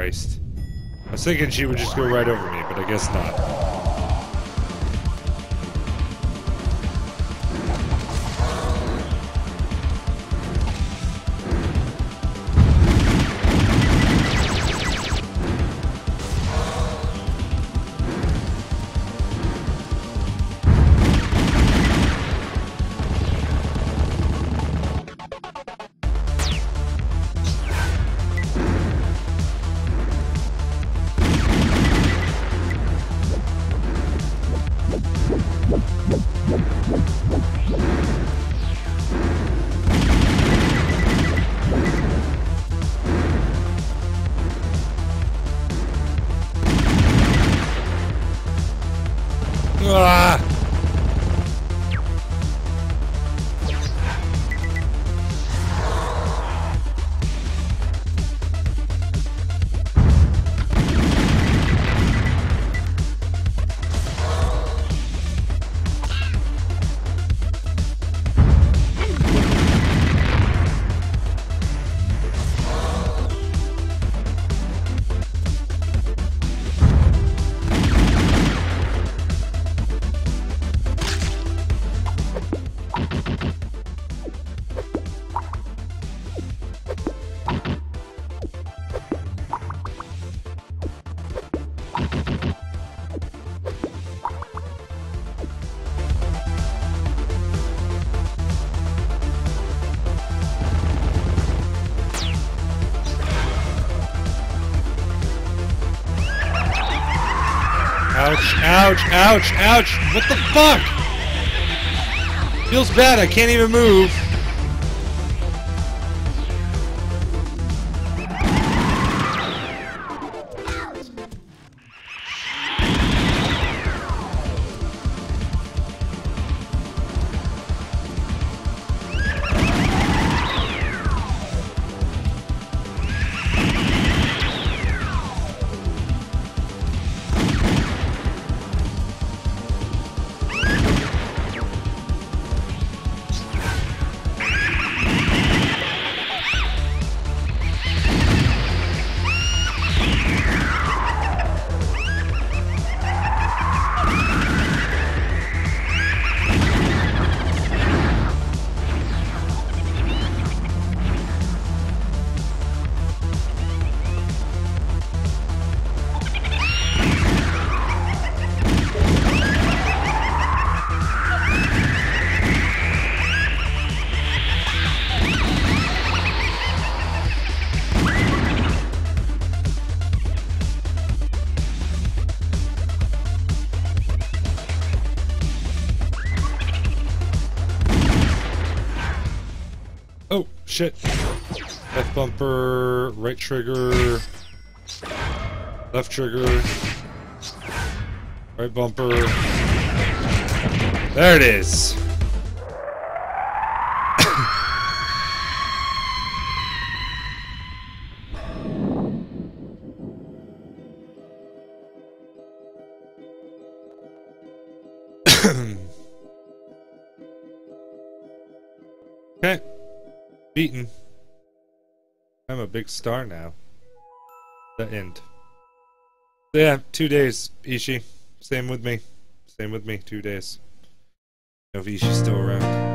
Christ. I was thinking she would just go right over me, but I guess not. Ouch, ouch, ouch, ouch! What the fuck? Feels bad, I can't even move. Oh, shit. Left bumper, right trigger, left trigger, right bumper. There it is. Beaten. I'm a big star now. The end. Yeah, two days, Ishi. Same with me. Same with me, two days. No Ishi's still around.